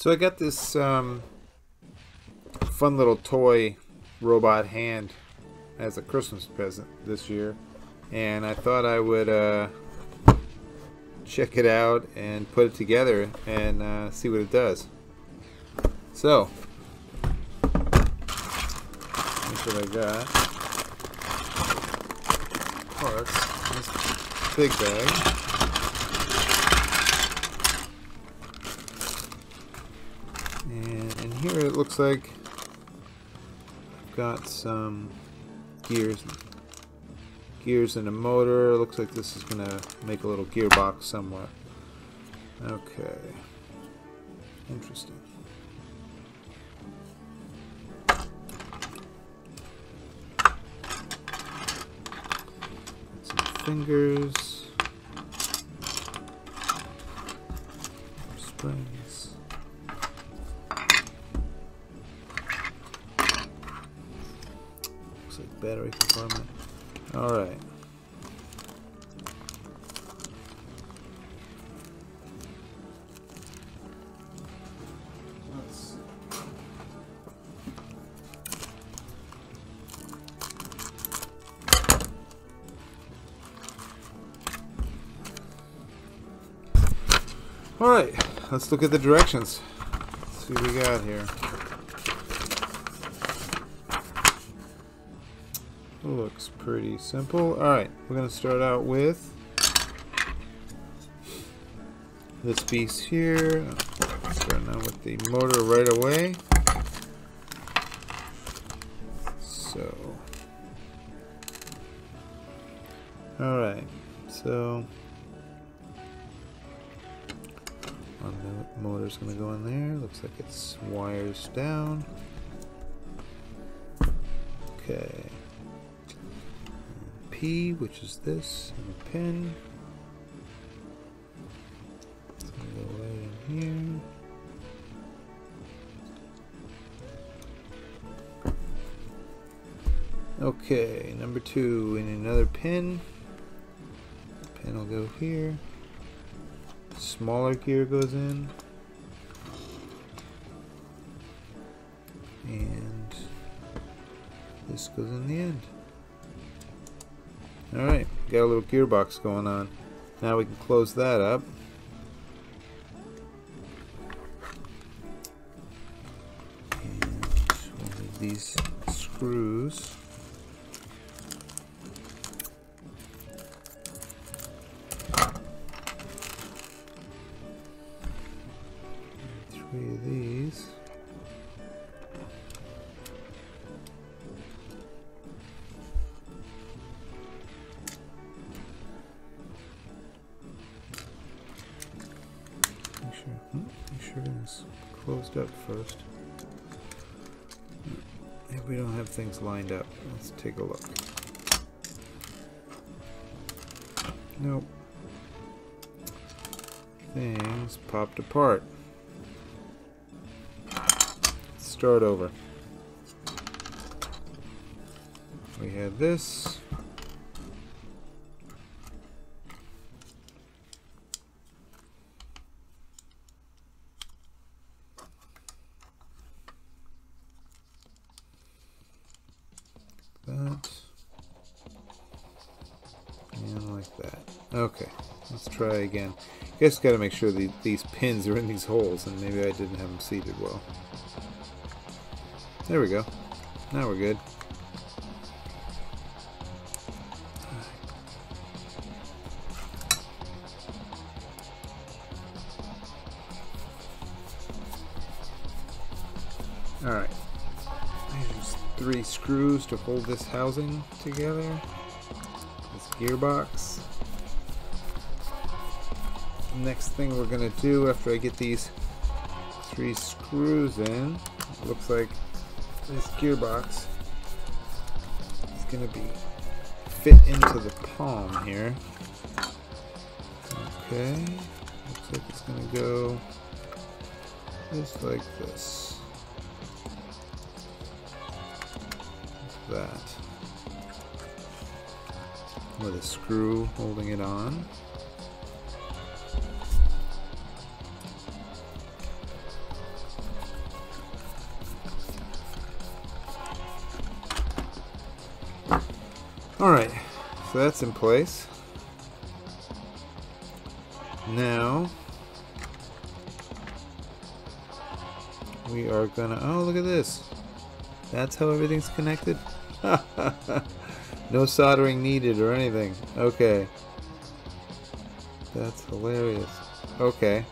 So I got this um, fun little toy robot hand as a Christmas present this year, and I thought I would uh, check it out and put it together and uh, see what it does. So, here's what I got. Parts. Big bag. And in here it looks like I've got some gears gears and a motor. Looks like this is gonna make a little gearbox somewhere. Okay. Interesting. Some fingers. Springs. Battery compartment. Alright. Alright, let's look at the directions. Let's see what we got here. Looks pretty simple. Alright, we're going to start out with this piece here. Starting out with the motor right away. So, alright, so one mo- motor's going to go in there. Looks like it's wires down. Okay. Which is this, and a pin. Go right in here. Okay, number two, in another pin. Pin will go here. Smaller gear goes in. And this goes in the end. Alright, got a little gearbox going on. Now we can close that up. And these screws. Sure, hmm, make sure it's closed up first. If we don't have things lined up, let's take a look. Nope. Things popped apart. Start over. We have this. Okay let's try again. Guess got to make sure the, these pins are in these holes and maybe I didn't have them seated well. There we go. Now we're good. Alright there's three screws to hold this housing together. This gearbox. Next thing we're gonna do after I get these three screws in, looks like this gearbox is gonna be fit into the palm here. Okay, looks like it's gonna go just like this. that with a screw holding it on. Alright, so that's in place. Now, we are gonna, oh look at this. That's how everything's connected? no soldering needed or anything. Okay. That's hilarious. Okay.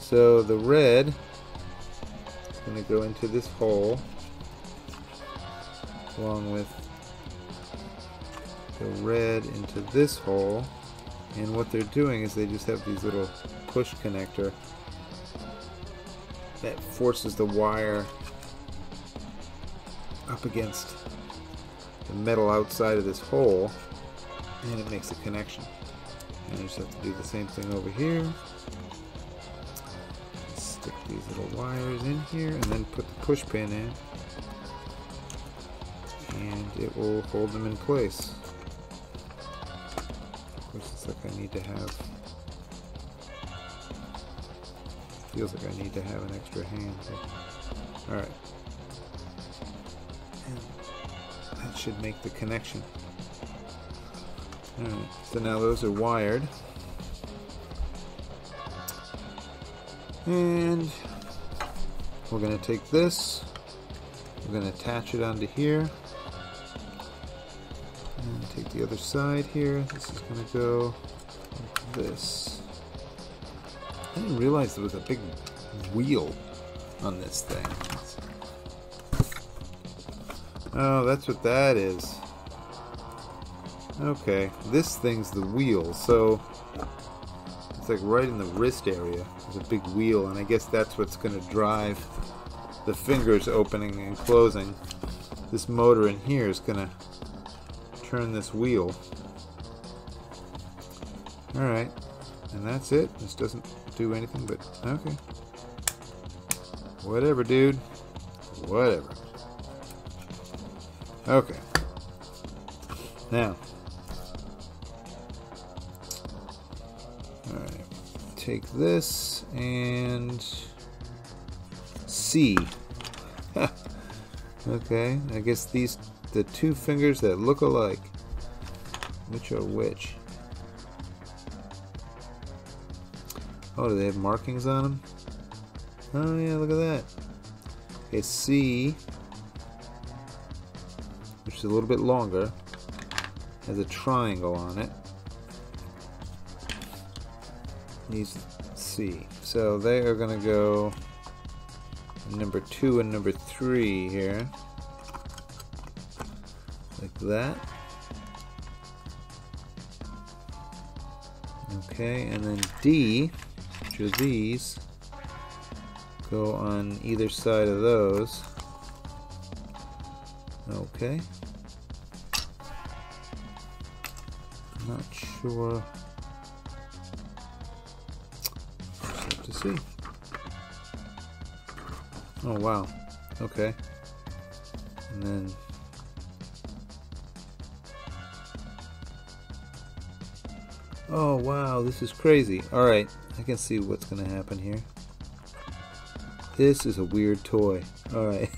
So the red is going to go into this hole along with the red into this hole and what they're doing is they just have these little push connector that forces the wire up against the metal outside of this hole and it makes a connection. And you just have to do the same thing over here. Stick these little wires in here and then put the push pin in and it will hold them in place. It's like I need to have feels like I need to have an extra hand. Alright. That should make the connection. Alright, so now those are wired. And we're going to take this, we're going to attach it onto here. Take the other side here. This is going to go like this. I didn't realize there was a big wheel on this thing. Oh, that's what that is. Okay, this thing's the wheel, so it's like right in the wrist area. There's a big wheel, and I guess that's what's going to drive the fingers opening and closing. This motor in here is going to turn this wheel. Alright, and that's it. This doesn't do anything, but okay. Whatever, dude. Whatever. Okay. Now. Alright. Take this and C. okay, I guess these the two fingers that look alike. Which are which? Oh, do they have markings on them? Oh yeah, look at that. Okay, C which is a little bit longer, has a triangle on it. Needs C. So they are going to go number two and number three here, that. Okay, and then D, which are these, go on either side of those. Okay. Not sure. have to see. Oh wow. Okay. And then Oh wow, this is crazy. Alright, I can see what's gonna happen here. This is a weird toy. Alright.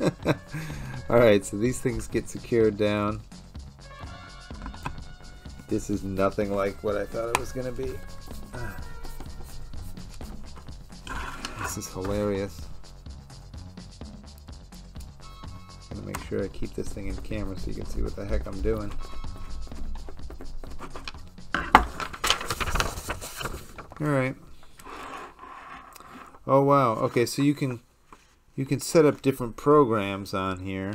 Alright, so these things get secured down. This is nothing like what I thought it was going to be. This is hilarious. I'm going to make sure I keep this thing in camera so you can see what the heck I'm doing. Alright. Oh wow, okay, so you can you can set up different programs on here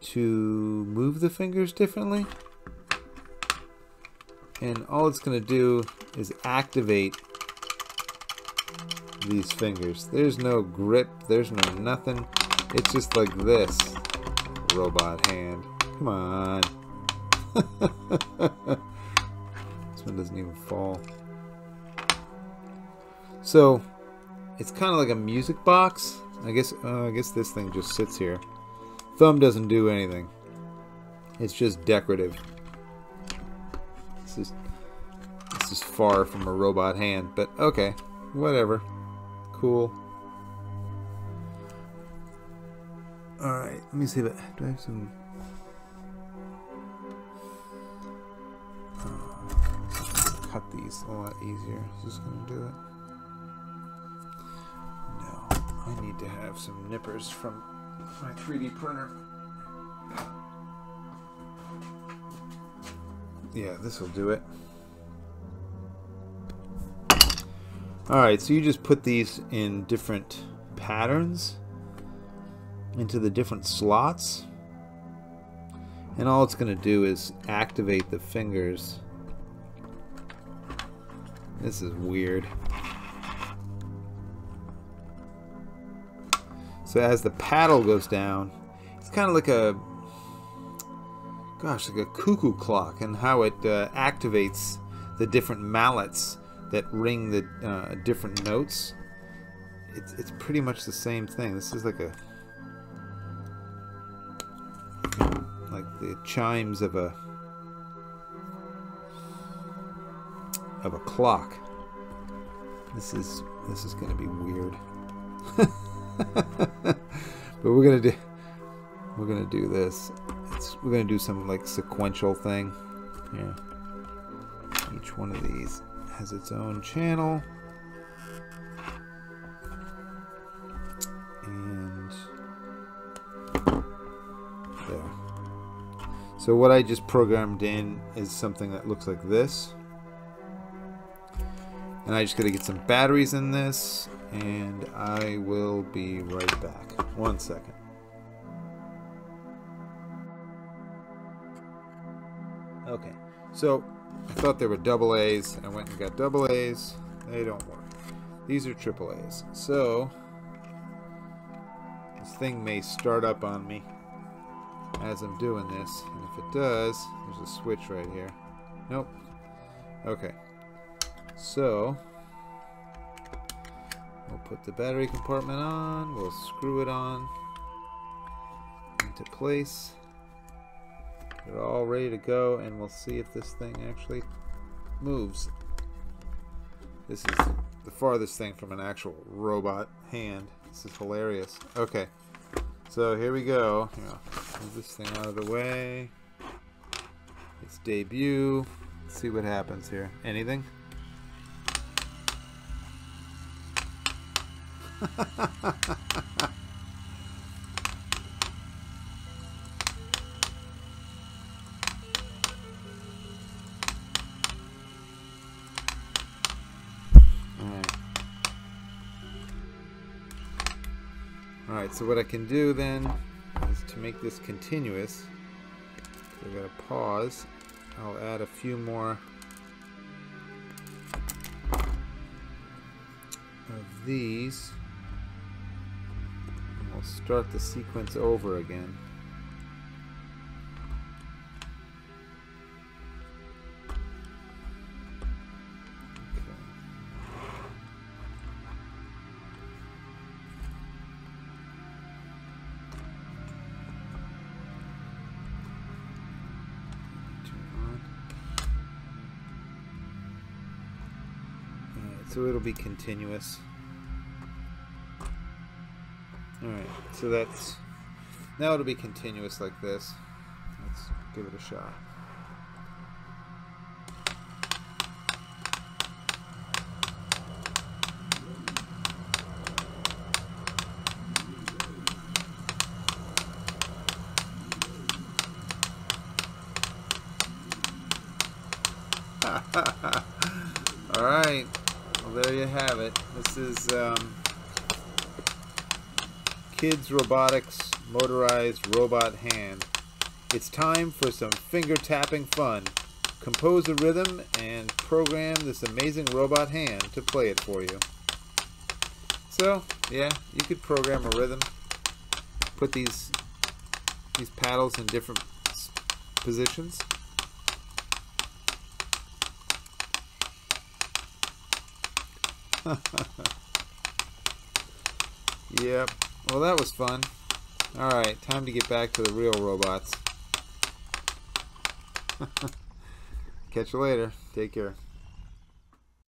to move the fingers differently and all it's going to do is activate these fingers. There's no grip, there's no nothing. It's just like this robot hand. Come on. one doesn't even fall. So, it's kind of like a music box. I guess uh, I guess this thing just sits here. Thumb doesn't do anything. It's just decorative. This is this is far from a robot hand, but okay, whatever. Cool. All right, let me see. But do I have some? Cut these a lot easier. Is this going to do it? No. I need to have some nippers from my 3D printer. Yeah, this will do it. Alright, so you just put these in different patterns into the different slots. And all it's going to do is activate the fingers. This is weird. So as the paddle goes down, it's kind of like a, gosh, like a cuckoo clock and how it uh, activates the different mallets that ring the uh, different notes. It's, it's pretty much the same thing. This is like a like the chimes of a of a clock. This is this is going to be weird. but we're gonna do we're gonna do this. It's, we're gonna do some like sequential thing. Yeah. Each one of these has its own channel. And there. So what I just programmed in is something that looks like this. And I just gotta get some batteries in this and I will be right back. One second. Okay, so I thought they were double A's. I went and got double A's. They don't work. These are triple A's. So, this thing may start up on me as I'm doing this. And if it does, there's a switch right here. Nope. Okay. So, we'll put the battery compartment on. We'll screw it on into place. They're all ready to go, and we'll see if this thing actually moves. This is the farthest thing from an actual robot hand. This is hilarious. Okay, so here we go. Here, move this thing out of the way. Its debut. Let's see what happens here. Anything? So what I can do then is to make this continuous, so I gotta pause, I'll add a few more of these. Start the sequence over again. so it'll be continuous. Alright, so that's now it'll be continuous like this. Let's give it a shot. All right well there you have it. This is um, KidzRobotix Motorized Robot Hand. It's time for some finger tapping fun. Compose a rhythm and program this amazing robot hand to play it for you. So, yeah, you could program a rhythm. Put these these paddles in different positions. yep. Well, that was fun. Alright, time to get back to the real robots. Catch you later. Take care.